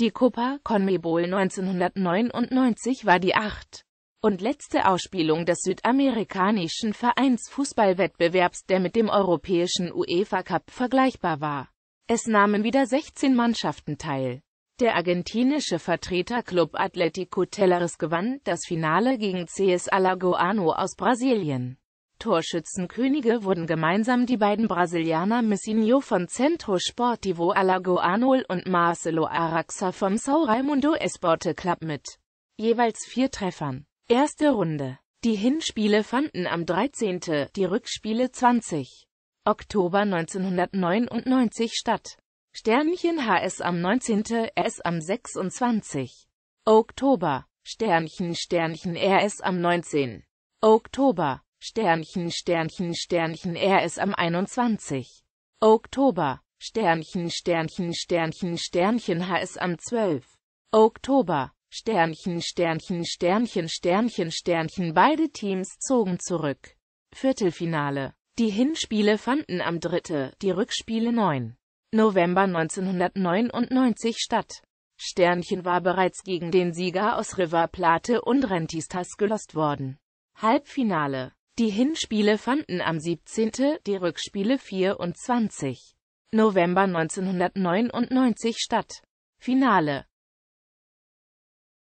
Die Copa Conmebol 1999 war die acht und letzte Ausspielung des südamerikanischen Vereinsfußballwettbewerbs, der mit dem europäischen UEFA Cup vergleichbar war. Es nahmen wieder 16 Mannschaften teil. Der argentinische Vertreter Club Atlético Teleres gewann das Finale gegen CS Alagoano aus Brasilien. Torschützenkönige wurden gemeinsam die beiden Brasilianer Messinho von Centro Sportivo Alagoano und Marcelo Araxa vom São Raimundo Esporte Club mit jeweils vier Treffern. Erste Runde. Die Hinspiele fanden am 13., die Rückspiele 20. Oktober 1999 statt. Sternchen HS am 19., RS am 26. Oktober. Sternchen Sternchen RS am 19. Oktober. Sternchen Sternchen Sternchen RS am 21. Oktober. Sternchen Sternchen Sternchen Sternchen HS am 12. Oktober. Sternchen, Sternchen, Sternchen, Sternchen, Sternchen. Beide Teams zogen zurück. Viertelfinale. Die Hinspiele fanden am 3., die Rückspiele 9. November 1999 statt. Sternchen war bereits gegen den Sieger aus River Plate und Rentistas gelost worden. Halbfinale. Die Hinspiele fanden am 17., die Rückspiele 24. November 1999 statt. Finale.